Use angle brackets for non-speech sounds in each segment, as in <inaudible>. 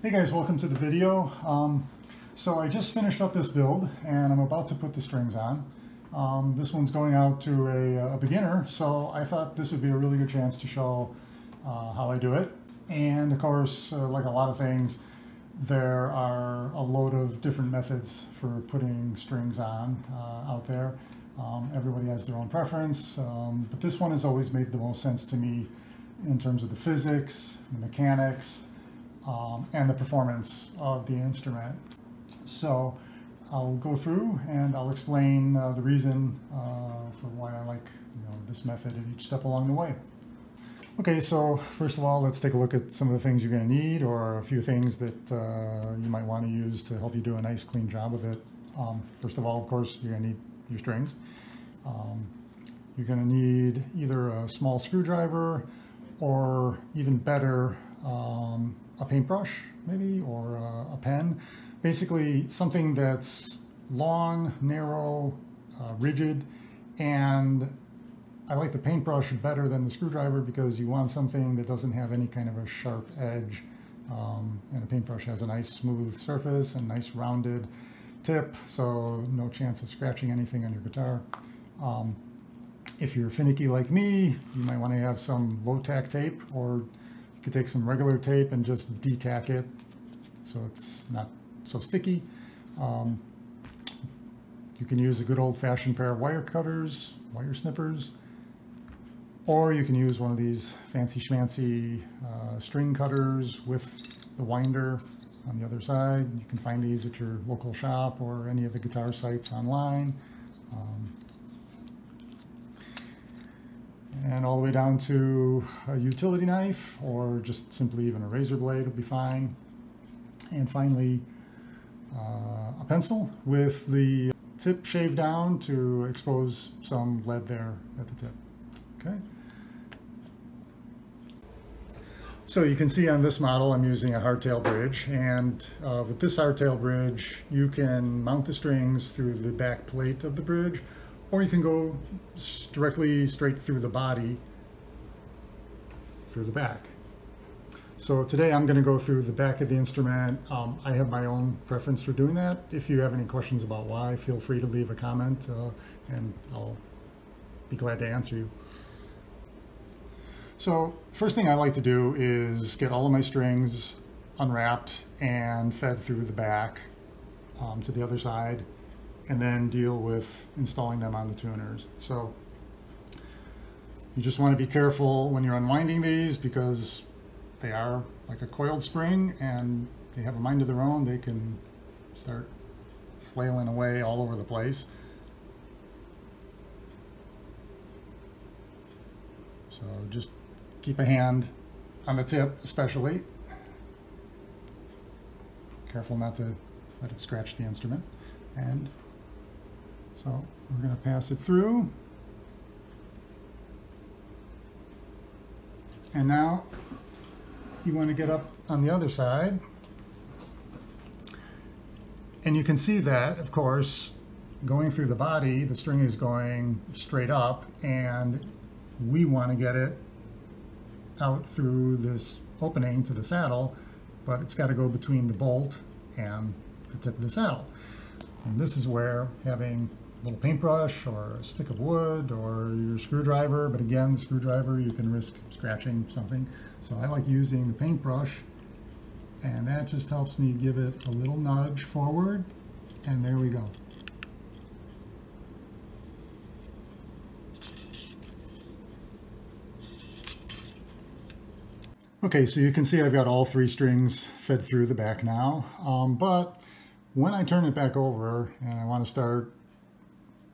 Hey guys, welcome to the video. Um, so I just finished up this build and I'm about to put the strings on. Um, this one's going out to a, a, beginner, so I thought this would be a really good chance to show uh, how I do it. And of course, uh, like a lot of things, there are a load of different methods for putting strings on uh, out there. Um, everybody has their own preference, um, but this one has always made the most sense to me in terms of the physics, the mechanics, um, and the performance of the instrument. So I'll go through and I'll explain uh, the reason uh, for why I like you know, this method at each step along the way. Okay, so first of all, let's take a look at some of the things you're going to need or a few things that uh, you might want to use to help you do a nice clean job of it. Um, first of all, of course, you're going to need your strings. Um, you're going to need either a small screwdriver or even better, um, a paintbrush maybe, or a, a, pen. Basically something that's long, narrow, uh, rigid, and I like the paintbrush better than the screwdriver because you want something that doesn't have any kind of a sharp edge. Um, and a paintbrush has a nice smooth surface and nice rounded tip, so no chance of scratching anything on your guitar. Um, if you're finicky like me, you might want to have some low-tack tape, or take some regular tape and just de-tack it so it's not so sticky. Um, you can use a good old-fashioned pair of wire cutters, wire snippers, or you can use one of these fancy schmancy uh, string cutters with the winder on the other side. You can find these at your local shop or any of the guitar sites online. Um, and all the way down to a utility knife or just simply even a razor blade will be fine. And finally, uh, a pencil with the tip shaved down to expose some lead there at the tip. Okay. So you can see on this model I'm using a hardtail bridge and uh, with this hardtail bridge you can mount the strings through the back plate of the bridge or you can go directly straight through the body through the back. So today I'm going to go through the back of the instrument. Um, I have my own preference for doing that. If you have any questions about why, feel free to leave a comment uh, and I'll be glad to answer you. So first thing I like to do is get all of my strings unwrapped and fed through the back um, to the other side and then deal with installing them on the tuners. So you just want to be careful when you're unwinding these because they are like a coiled spring and they have a mind of their own. They can start flailing away all over the place. So just keep a hand on the tip especially. Careful not to let it scratch the instrument. And so we're going to pass it through. And now you want to get up on the other side. And you can see that, of course, going through the body, the string is going straight up, and we want to get it out through this opening to the saddle, but it's got to go between the bolt and the tip of the saddle. And this is where having little paintbrush or a stick of wood or your screwdriver, but again, the screwdriver, you can risk scratching something. So I like using the paintbrush and that just helps me give it a little nudge forward and there we go. Okay, so you can see I've got all three strings fed through the back now, um, but when I turn it back over and I want to start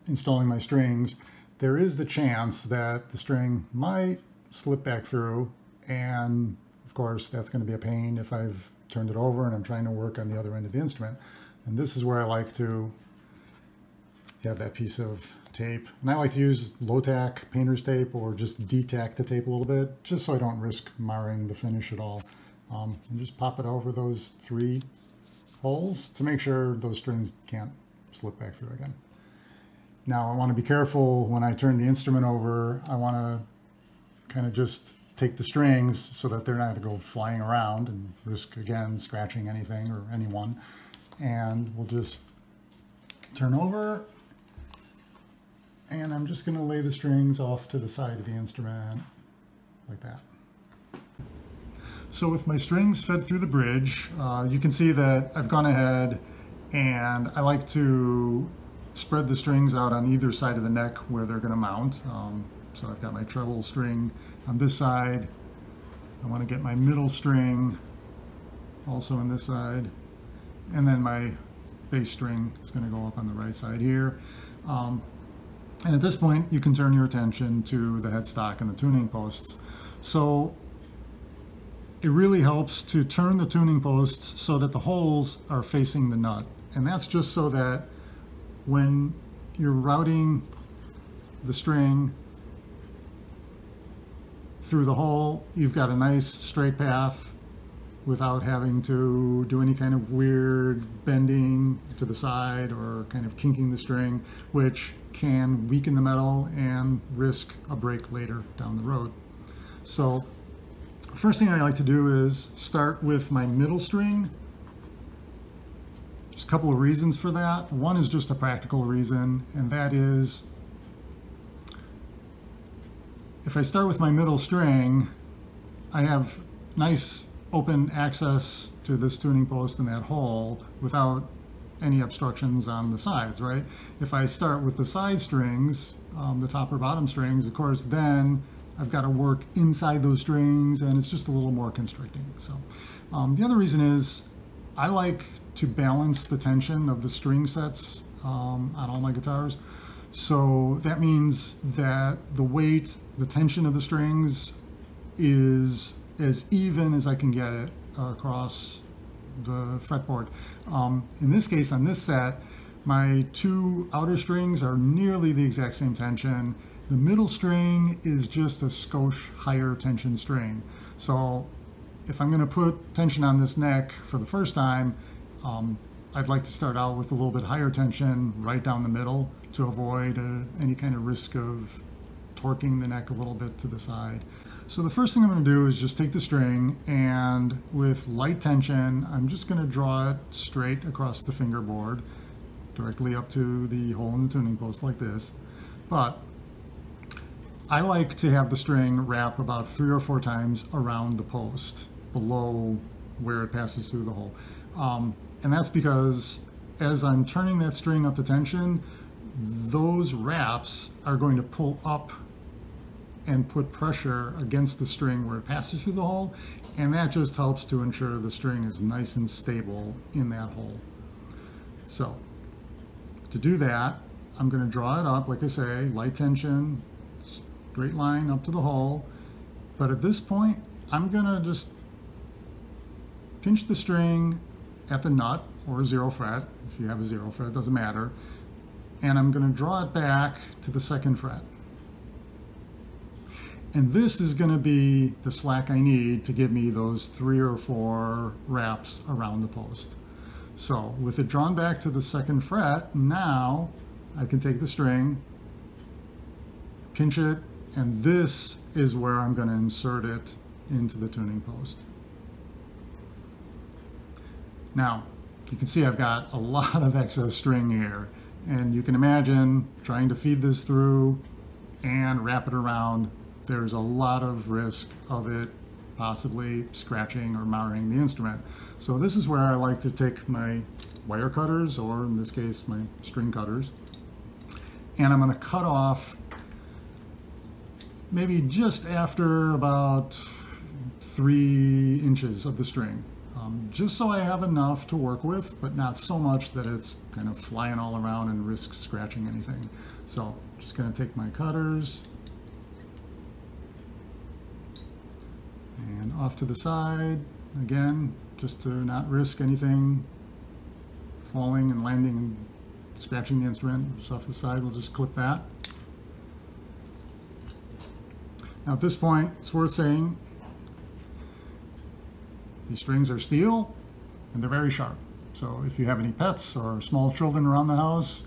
installing my strings, there is the chance that the string might slip back through and of course that's going to be a pain if I've turned it over and I'm trying to work on the other end of the instrument. And this is where I like to have that piece of tape. And I like to use low-tack painter's tape or just de-tack the tape a little bit just so I don't risk marring the finish at all. Um, and just pop it over those three holes to make sure those strings can't slip back through again. Now I want to be careful when I turn the instrument over. I want to kind of just take the strings so that they're not going to go flying around and risk again scratching anything or anyone. And we'll just turn over and I'm just going to lay the strings off to the side of the instrument like that. So with my strings fed through the bridge, uh, you can see that I've gone ahead and I like to spread the strings out on either side of the neck where they're going to mount. Um, so I've got my treble string on this side. I want to get my middle string also on this side. And then my bass string is going to go up on the right side here. Um, and at this point, you can turn your attention to the headstock and the tuning posts. So it really helps to turn the tuning posts so that the holes are facing the nut. And that's just so that when you're routing the string through the hole, you've got a nice straight path without having to do any kind of weird bending to the side or kind of kinking the string, which can weaken the metal and risk a break later down the road. So first thing I like to do is start with my middle string. There's a couple of reasons for that. One is just a practical reason, and that is if I start with my middle string, I have nice open access to this tuning post and that hole without any obstructions on the sides, right? If I start with the side strings, um, the top or bottom strings, of course, then I've got to work inside those strings and it's just a little more constricting. So um, the other reason is I like to balance the tension of the string sets um, on all my guitars. So that means that the weight, the tension of the strings is as even as I can get it across the fretboard. Um, in this case, on this set, my two outer strings are nearly the exact same tension. The middle string is just a skosh higher tension string. So if I'm going to put tension on this neck for the first time, um, I'd like to start out with a little bit higher tension right down the middle to avoid uh, any kind of risk of torquing the neck a little bit to the side. So the first thing I'm going to do is just take the string and with light tension, I'm just going to draw it straight across the fingerboard directly up to the hole in the tuning post like this. But I like to have the string wrap about three or four times around the post below where it passes through the hole. Um, and that's because as I'm turning that string up to tension, those wraps are going to pull up and put pressure against the string where it passes through the hole and that just helps to ensure the string is nice and stable in that hole. So to do that I'm going to draw it up like I say light tension straight line up to the hole but at this point I'm going to just pinch the string at the nut or zero fret if you have a zero fret it doesn't matter and I'm going to draw it back to the second fret and this is going to be the slack I need to give me those three or four wraps around the post. So with it drawn back to the second fret, now I can take the string, pinch it, and this is where I'm going to insert it into the tuning post. Now, you can see I've got a lot of excess string here, and you can imagine trying to feed this through and wrap it around there's a lot of risk of it possibly scratching or marring the instrument. So this is where I like to take my wire cutters, or in this case, my string cutters, and I'm going to cut off maybe just after about three inches of the string. Um, just so I have enough to work with, but not so much that it's kind of flying all around and risks scratching anything. So just going to take my cutters, and off to the side again just to not risk anything. Falling and landing and scratching the instrument. Just off the side we'll just clip that. Now at this point it's worth saying these strings are steel and they're very sharp so if you have any pets or small children around the house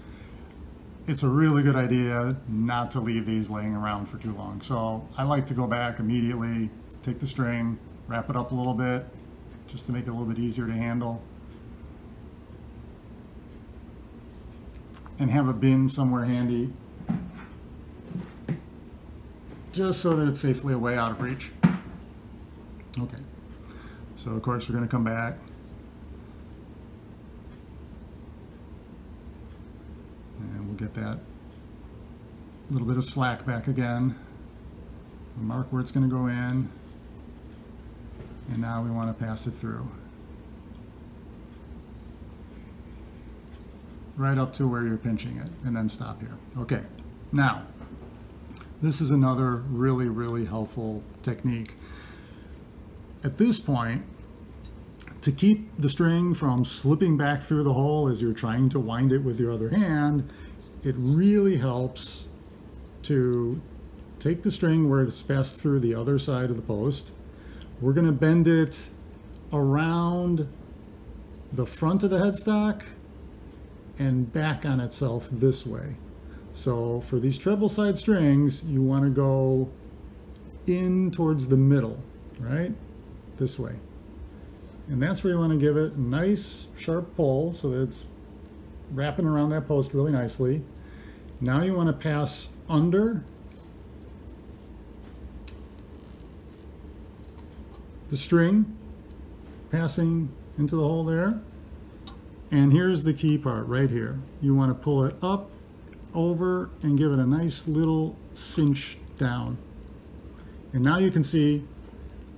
it's a really good idea not to leave these laying around for too long. So I like to go back immediately, take the string, wrap it up a little bit, just to make it a little bit easier to handle. And have a bin somewhere handy, just so that it's safely away out of reach. Okay, so of course we're gonna come back And we'll get that little bit of slack back again. Mark where it's going to go in. And now we want to pass it through. Right up to where you're pinching it and then stop here. Okay, now this is another really, really helpful technique. At this point, to keep the string from slipping back through the hole as you're trying to wind it with your other hand, it really helps to take the string where it's passed through the other side of the post. We're going to bend it around the front of the headstock and back on itself this way. So for these treble side strings, you want to go in towards the middle, right? This way. And that's where you want to give it a nice sharp pull so that it's wrapping around that post really nicely. Now you want to pass under the string, passing into the hole there. And here's the key part right here. You want to pull it up, over, and give it a nice little cinch down. And now you can see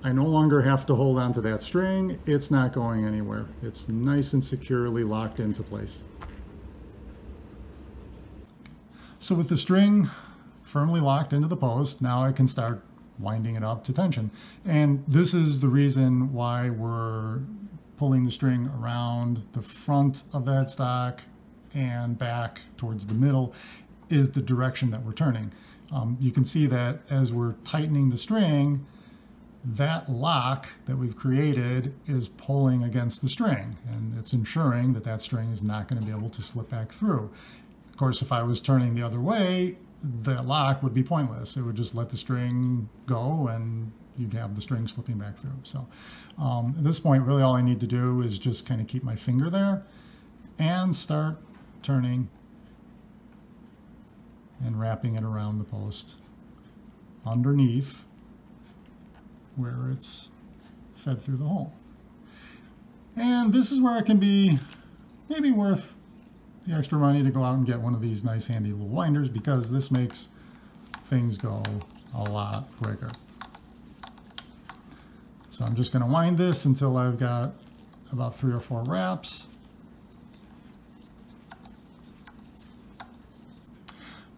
I no longer have to hold on to that string. It's not going anywhere. It's nice and securely locked into place. So with the string firmly locked into the post, now I can start winding it up to tension. And this is the reason why we're pulling the string around the front of that stock and back towards the middle is the direction that we're turning. Um, you can see that as we're tightening the string, that lock that we've created is pulling against the string and it's ensuring that that string is not going to be able to slip back through Of course, if I was turning the other way, the lock would be pointless. It would just let the string go and you'd have the string slipping back through. So um, at this point, really all I need to do is just kind of keep my finger there and start turning and wrapping it around the post underneath where it's fed through the hole. And this is where it can be maybe worth the extra money to go out and get one of these nice handy little winders because this makes things go a lot quicker. So I'm just going to wind this until I've got about three or four wraps.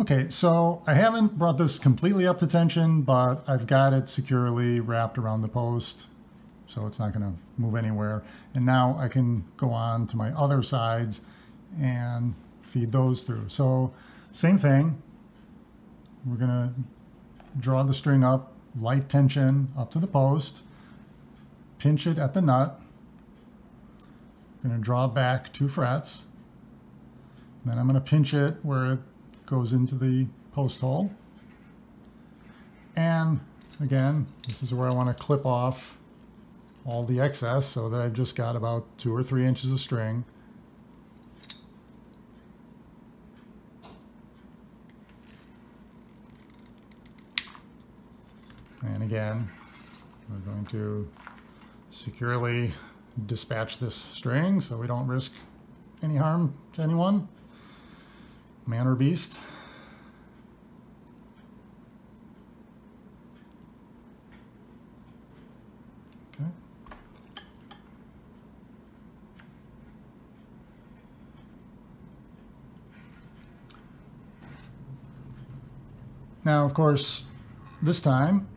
Okay, so I haven't brought this completely up to tension, but I've got it securely wrapped around the post, so it's not going to move anywhere. And now I can go on to my other sides and feed those through. So same thing, we're gonna draw the string up, light tension up to the post, pinch it at the nut, gonna draw back two frets, then I'm gonna pinch it where it goes into the post hole. And again, this is where I wanna clip off all the excess so that I've just got about two or three inches of string. And again, we're going to securely dispatch this string so we don't risk any harm to anyone, man or beast. Okay. Now, of course, this time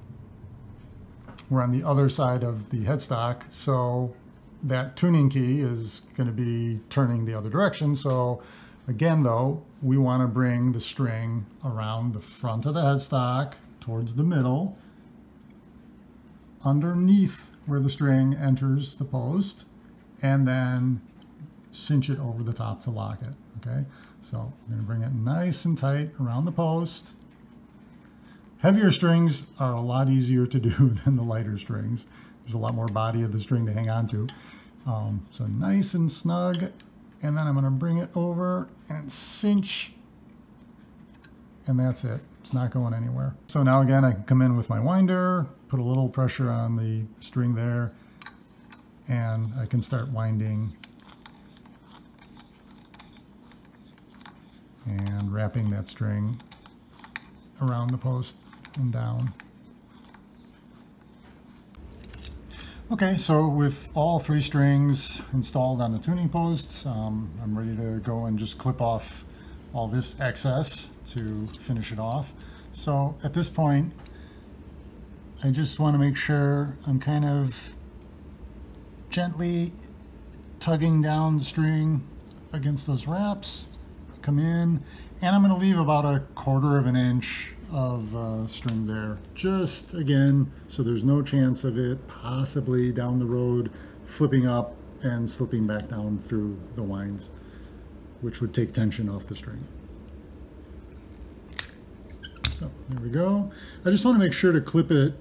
we're on the other side of the headstock, so that tuning key is going to be turning the other direction. So again, though, we want to bring the string around the front of the headstock towards the middle, underneath where the string enters the post, and then cinch it over the top to lock it, okay? So I'm gonna bring it nice and tight around the post. Heavier strings are a lot easier to do <laughs> than the lighter strings. There's a lot more body of the string to hang on to. Um, so nice and snug. And then I'm gonna bring it over and cinch. And that's it. It's not going anywhere. So now again, I can come in with my winder, put a little pressure on the string there, and I can start winding and wrapping that string around the post and down. Okay, so with all three strings installed on the tuning posts, um, I'm ready to go and just clip off all this excess to finish it off. So at this point, I just want to make sure I'm kind of gently tugging down the string against those wraps, come in, and I'm going to leave about a quarter of an inch of uh, string there. Just again, so there's no chance of it possibly down the road flipping up and slipping back down through the winds, which would take tension off the string. So there we go. I just want to make sure to clip it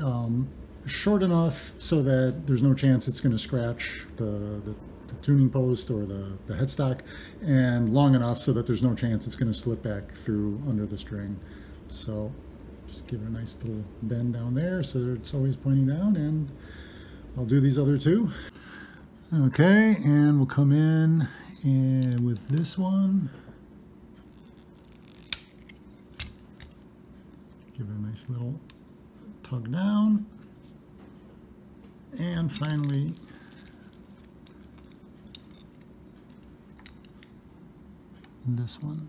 um, short enough so that there's no chance it's going to scratch the, the, tuning post or the, the headstock and long enough so that there's no chance it's going to slip back through under the string. So just give it a nice little bend down there so it's always pointing down and I'll do these other two. Okay, and we'll come in and with this one. Give it a nice little tug down. And finally, this one.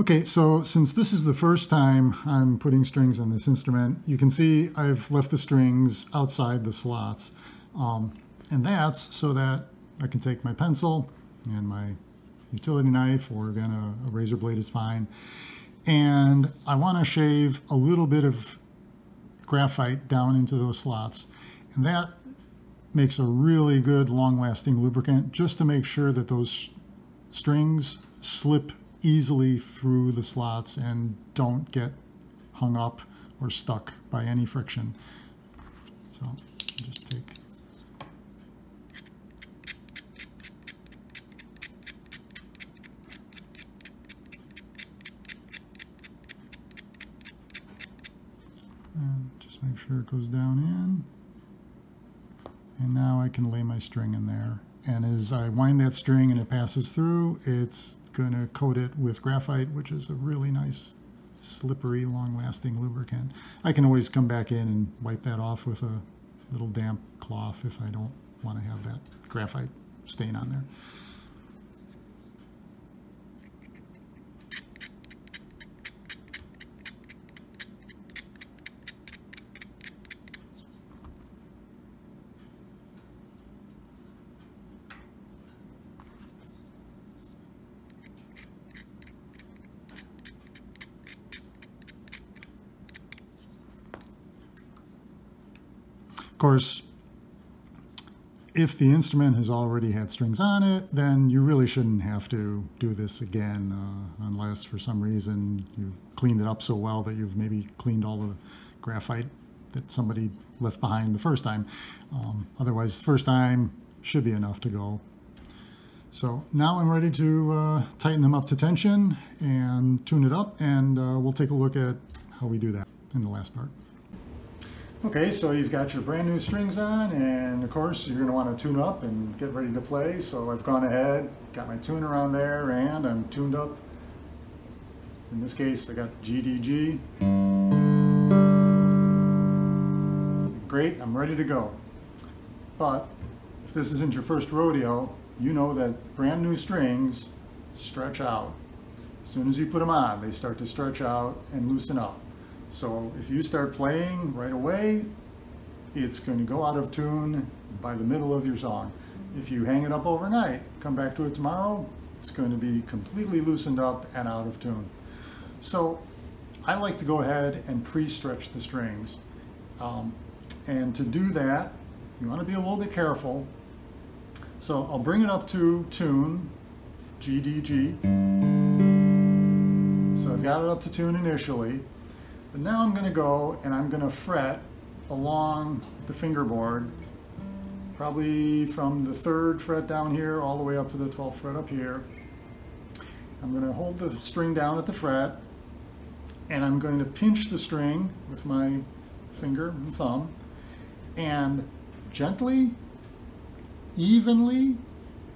Okay, so since this is the first time I'm putting strings on this instrument, you can see I've left the strings outside the slots. Um, and that's so that I can take my pencil and my utility knife, or again, a, a razor blade is fine. And I want to shave a little bit of graphite down into those slots. And that makes a really good long-lasting lubricant just to make sure that those strings slip easily through the slots and don't get hung up or stuck by any friction. So just take and just make sure it goes down in. And now I can lay my string in there. And as I wind that string and it passes through, it's going to coat it with graphite, which is a really nice, slippery, long-lasting lubricant. I can always come back in and wipe that off with a little damp cloth if I don't want to have that graphite stain on there. Of course, if the instrument has already had strings on it, then you really shouldn't have to do this again uh, unless for some reason you've cleaned it up so well that you've maybe cleaned all the graphite that somebody left behind the first time. Um, otherwise, the first time should be enough to go. So now I'm ready to uh, tighten them up to tension and tune it up, and uh, we'll take a look at how we do that in the last part. Okay, so you've got your brand new strings on, and of course you're going to want to tune up and get ready to play. So I've gone ahead, got my tuner on there, and I'm tuned up. In this case, I got GDG. Great, I'm ready to go. But if this isn't your first rodeo, you know that brand new strings stretch out. As soon as you put them on, they start to stretch out and loosen up. So if you start playing right away, it's going to go out of tune by the middle of your song. If you hang it up overnight, come back to it tomorrow, it's going to be completely loosened up and out of tune. So I like to go ahead and pre-stretch the strings. Um, and to do that, you want to be a little bit careful. So I'll bring it up to tune, GDG. So I've got it up to tune initially, but now I'm going to go and I'm going to fret along the fingerboard, probably from the third fret down here all the way up to the 12th fret up here. I'm going to hold the string down at the fret and I'm going to pinch the string with my finger and thumb and gently, evenly,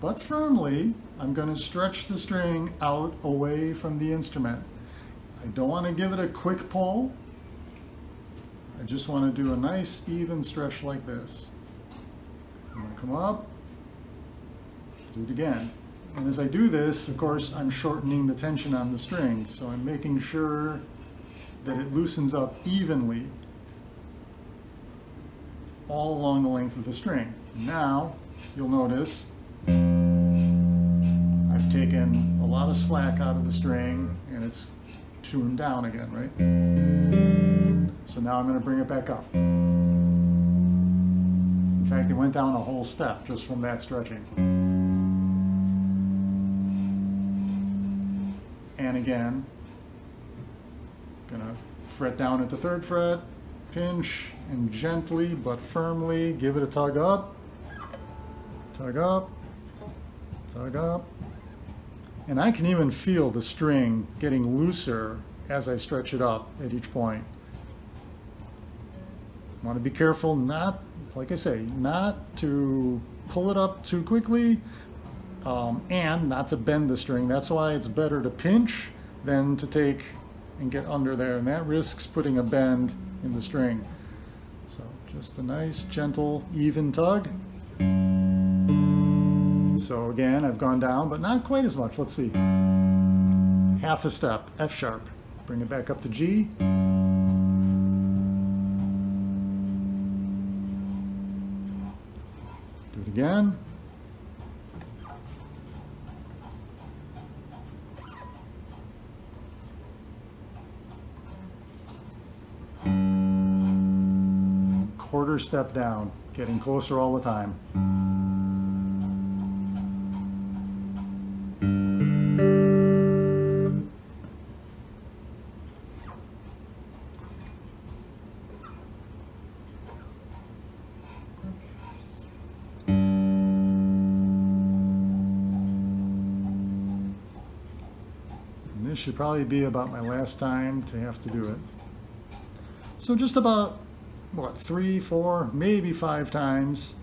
but firmly, I'm going to stretch the string out away from the instrument. I don't want to give it a quick pull. I just want to do a nice even stretch like this. I'm going to come up, do it again. And as I do this, of course, I'm shortening the tension on the string, so I'm making sure that it loosens up evenly all along the length of the string. Now, you'll notice I've taken a lot of slack out of the string down again, right? So now I'm going to bring it back up. In fact, it went down a whole step just from that stretching. And again, gonna fret down at the third fret, pinch, and gently but firmly give it a tug up, tug up, tug up. And I can even feel the string getting looser as I stretch it up at each point. Want to be careful not, like I say, not to pull it up too quickly um, and not to bend the string. That's why it's better to pinch than to take and get under there. And that risks putting a bend in the string. So just a nice, gentle, even tug. So again, I've gone down, but not quite as much. Let's see. Half a step, F sharp. Bring it back up to G. Do it again. quarter step down, getting closer all the time. Should probably be about my last time to have to do it. So just about what, three, four, maybe five times.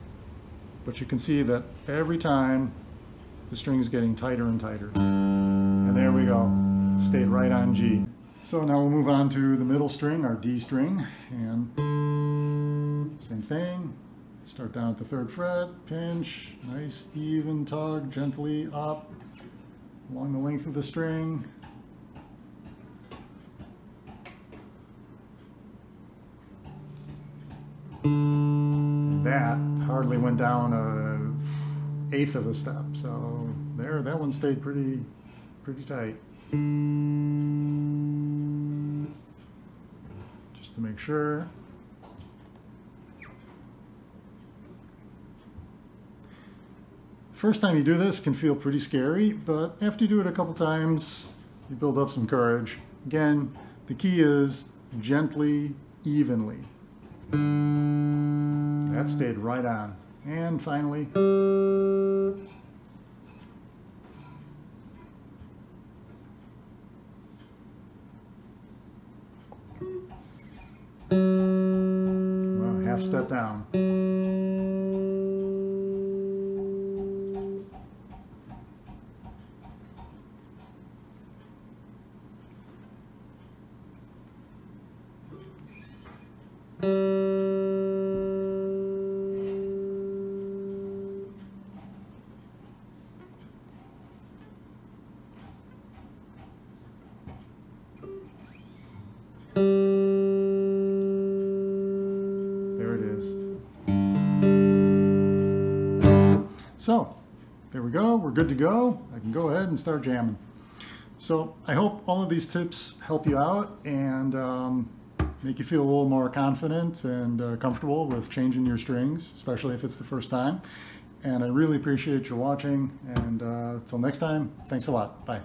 But you can see that every time the string is getting tighter and tighter. And there we go, stayed right on G. So now we'll move on to the middle string, our D string, and same thing. Start down at the third fret, pinch, nice even tug, gently up along the length of the string. Down a eighth of a step. So there, that one stayed pretty, pretty tight. Just to make sure. First time you do this can feel pretty scary, but after you do it a couple times, you build up some courage. Again, the key is gently, evenly. That stayed right on. And finally, So, there we go. We're good to go. I can go ahead and start jamming. So I hope all of these tips help you out and um, make you feel a little more confident and uh, comfortable with changing your strings, especially if it's the first time. And I really appreciate you watching. And uh, until next time, thanks a lot. Bye.